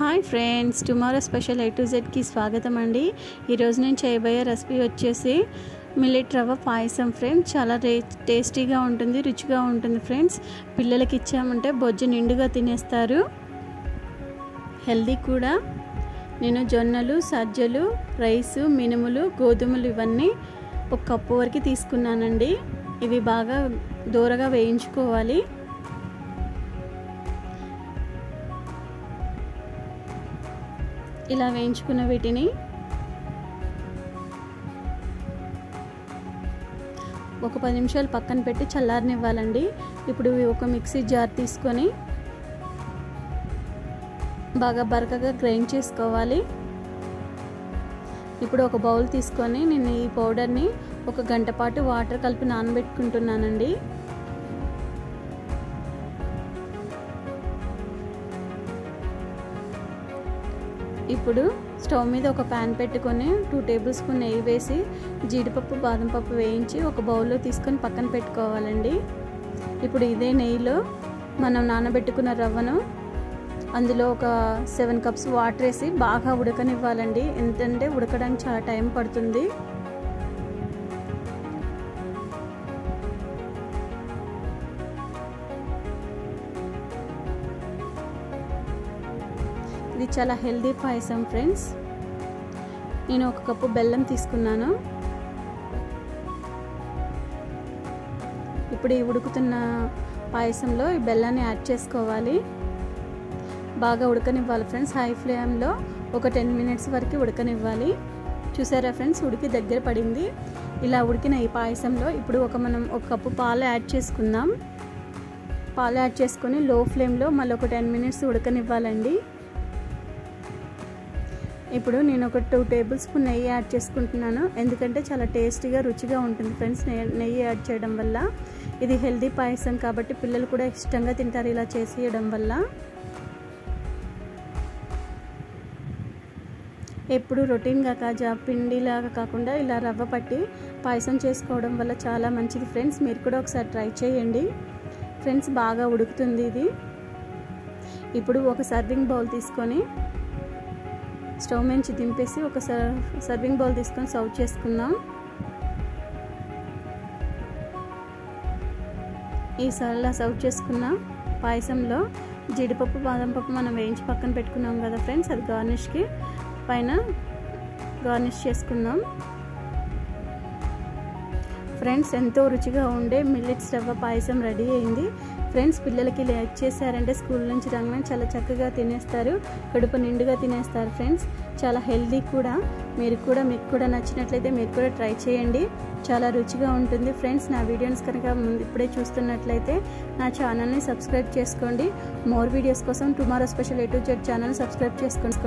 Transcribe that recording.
Hi friends tomorrow special A to జెడ్కి స్వాగతం అండి. ఈరోజు నేను చేయబోయే రెసిపీ వచ్చేసి మిల్లెట్ రవ్వ పాయసం ఫ్రెండ్స్. చాలా రే టేస్టీగా ఉంటుంది రుచిగా ఉంటుంది ఫ్రెండ్స్. పిల్లలకి ఇచ్చామంటే బొజ్జు నిండుగా తినేస్తారు. హెల్దీ కూడా. నేను జొన్నలు సజ్జలు రైసు మినుములు గోధుమలు ఇవన్నీ ఒక కప్పు వరకు తీసుకున్నానండి. ఇవి బాగా దూరగా వేయించుకోవాలి. ఇలా వేయించుకున్న వీటిని ఒక పది నిమిషాలు పక్కన పెట్టి చల్లారనివ్వాలండి. ఇప్పుడు ఒక మిక్సీ జార్ తీసుకొని బాగా బరకగా గ్రైండ్ చేసుకోవాలి. ఇప్పుడు ఒక బౌల్ తీసుకొని నేను ఈ పౌడర్ని ఒక గంట పాటు వాటర్ కలిపి నానబెట్టుకుంటున్నానండి. ఇప్పుడు స్టవ్ మీద ఒక ప్యాన్ పెట్టుకొని టూ టేబుల్ స్పూన్ నెయ్యి వేసి జీడిపప్పు బాదం పప్పు వేయించి ఒక బౌల్లో తీసుకొని పక్కన పెట్టుకోవాలండి. ఇప్పుడు ఇదే నెయ్యిలో మనం నానబెట్టుకున్న రవ్వను అందులో ఒక సెవెన్ కప్స్ వాటర్ వేసి బాగా ఉడకనివ్వాలండి. ఎందుకంటే ఉడకడానికి చాలా టైం పడుతుంది. ఇది చాలా హెల్దీ పాయసం ఫ్రెండ్స్. నేను ఒక కప్పు బెల్లం తీసుకున్నాను. ఇప్పుడు ఈ ఉడుకుతున్న పాయసంలో ఈ బెల్లాన్ని యాడ్ చేసుకోవాలి. బాగా ఉడకనివ్వాలి ఫ్రెండ్స్. హై ఫ్లేమ్లో ఒక టెన్ మినిట్స్ వరకు ఉడకనివ్వాలి. చూసారా ఫ్రెండ్స్? ఉడికి దగ్గర పడింది. ఇలా ఉడికిన ఈ పాయసంలో ఇప్పుడు ఒక మనం ఒక కప్పు పాలు యాడ్ చేసుకుందాం. పాలు యాడ్ చేసుకొని లో ఫ్లేమ్లో మళ్ళీ ఒక టెన్ మినిట్స్ ఉడకనివ్వాలండి. ఇప్పుడు నేను ఒక టూ టేబుల్ స్పూన్ నెయ్యి యాడ్ చేసుకుంటున్నాను. ఎందుకంటే చాలా టేస్టీగా రుచిగా ఉంటుంది ఫ్రెండ్స్ నెయ్యి యాడ్ చేయడం వల్ల. ఇది హెల్దీ పాయసం కాబట్టి పిల్లలు కూడా ఇష్టంగా తింటారు ఇలా చేసేయడం వల్ల. ఎప్పుడు రొటీన్గా కాజా పిండిలాగా కాకుండా ఇలా రవ్వ పట్టి పాయసం చేసుకోవడం వల్ల చాలా మంచిది ఫ్రెండ్స్. మీరు కూడా ఒకసారి ట్రై చేయండి. ఫ్రెండ్స్ బాగా ఉడుకుతుంది ఇది. ఇప్పుడు ఒక సర్వింగ్ బౌల్ తీసుకొని స్టవ్ నుంచి దింపేసి ఒక సర్వింగ్ బౌల్ తీసుకొని సర్వ్ చేసుకుందాం. ఈ సరళ సర్వ్ చేసుకున్న పాయసంలో జీడిపప్పు బాదం పప్పు మనం వేయించి పక్కన పెట్టుకున్నాం కదా ఫ్రెండ్స్ అది గార్నిష్కి. పైన గార్నిష్ చేసుకుందాం. ఫ్రెండ్స్ ఎంతో రుచిగా ఉండే మిల్లెట్స్ రవ్వ పాయసం రెడీ అయింది. ఫ్రెండ్స్ పిల్లలకి లైక్ చేశారంటే స్కూల్ నుంచి రాగానే చాలా చక్కగా తినేస్తారు. కడుపు నిండుగా తినేస్తారు ఫ్రెండ్స్. చాలా హెల్దీ కూడా. మీరు కూడా మీకు కూడా నచ్చినట్లయితే మీరు కూడా ట్రై చేయండి. చాలా రుచిగా ఉంటుంది ఫ్రెండ్స్. నా వీడియోస్ కనుక ఇప్పుడే చూస్తున్నట్లయితే నా ఛానల్ని సబ్స్క్రైబ్ చేసుకోండి. మోర్ వీడియోస్ కోసం tomorrow special A Z channel subscribe చేసుకోండి.